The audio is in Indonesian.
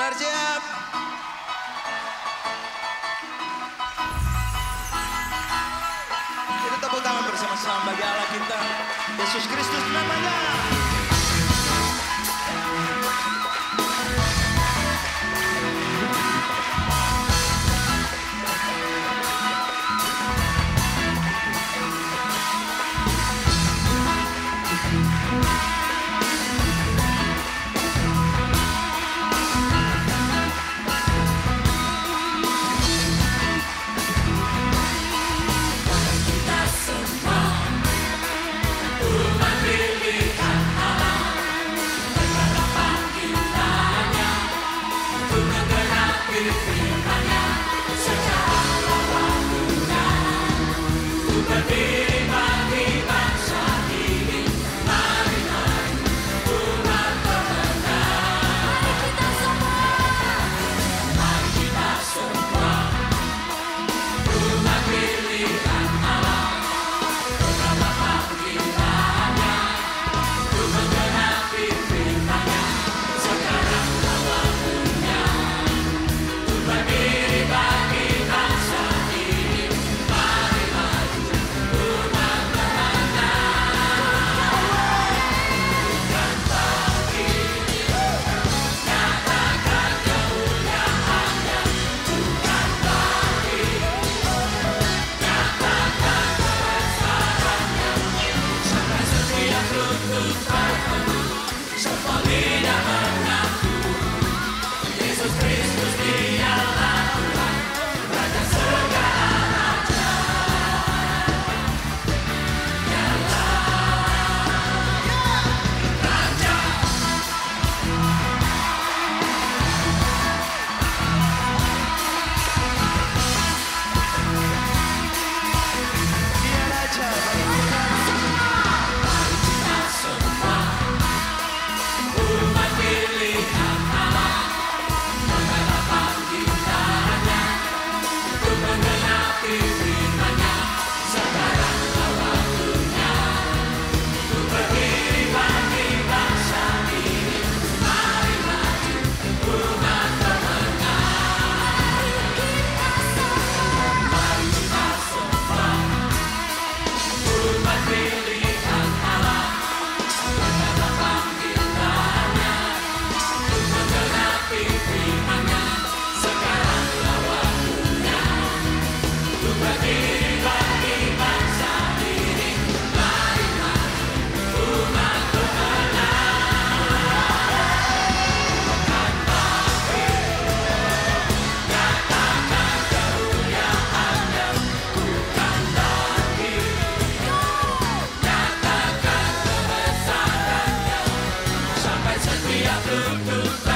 Siap. Kita tepuk tangan bersama-sama bagi Allah kita. Yesus Kristus namanya. Lisa. do, do, do.